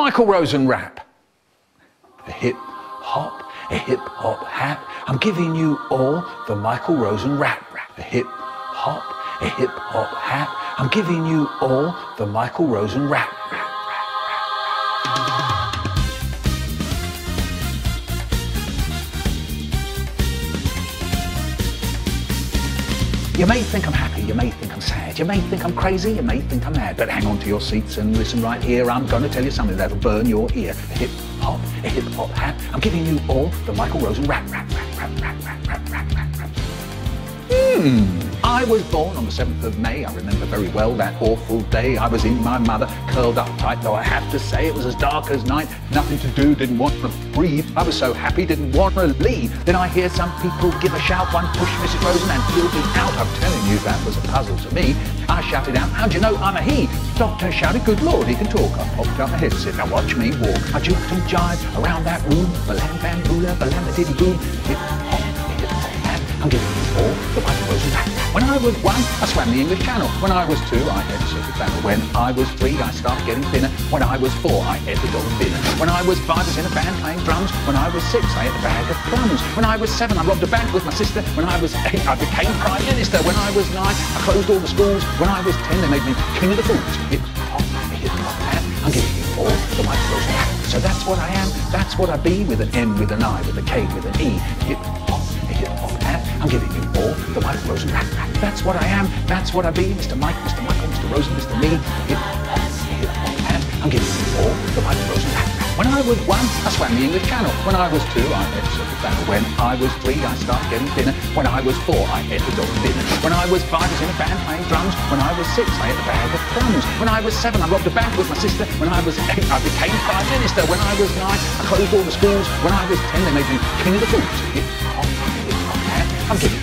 Michael Rosen rap. A hip hop, a hip hop hat. I'm giving you all the Michael Rosen rap. Rap. A hip hop, a hip hop hat. I'm giving you all the Michael Rosen rap. You may think I'm happy, you may think I'm sad, you may think I'm crazy, you may think I'm mad, but hang on to your seats and listen right here. I'm going to tell you something that'll burn your ear. Hip hop, hip hop hat. I'm giving you all the Michael Rosen rap, rap, rap, rap, rap, rap, rap, rap, rap, rap. Hmm. I was born on the 7th of May. I remember very well that awful day. I was in my mother, curled up tight, though I have to say it was as dark as night. Nothing to do, didn't want to breathe. I was so happy, didn't want to leave. Then I hear some people give a shout, one push Mrs. Rosen and he'll be out. I'm telling you, that was a puzzle to me. I shouted out, how'd you know I'm a he? Doctor shouted, good lord, he can talk. I popped up my headset, now watch me walk. I juked and jived around that room. Balam bam boola, balam diddy boom. Hip hop, hip hop, I'm giving you all rap. When I was one, I swam the English Channel. When I was two, I ate Pacific Channel. When I was three, I started getting thinner. When I was four, I ate the dinner. When I was five, I was in a band playing drums. When I was six, I ate a bag of crumbs. When I was seven, I robbed a bank with my sister. When I was eight, I became Prime Minister. When I was nine, I closed all the schools. When I was ten, they made me King of the Fools. Hip hop, hip hop, and I'm giving you all the microphones back. So that's what I am, that's what I be, with an M, with an I, with a K, with an E. Hip hop, hip hop, I'm giving you the Mike Rosen. That's what I am, that's what I be, Mr. Mike, Mr. Michael, Mr. Rosen, Mr. Me. I'm giving you all the Mike Rosen. When I was one, I swam the English Channel. When I was two, I ate Pacific Channel. When I was three, I started getting thinner. When I was four, I ate the dog dinner. When I was five, I was in a band playing drums. When I was six, I ate a bag of crumbs. When I was seven, I robbed a bank with my sister. When I was eight, I became Prime Minister. When I was nine, I closed all the schools. When I was ten, they made me King of the Fools. Hip hop,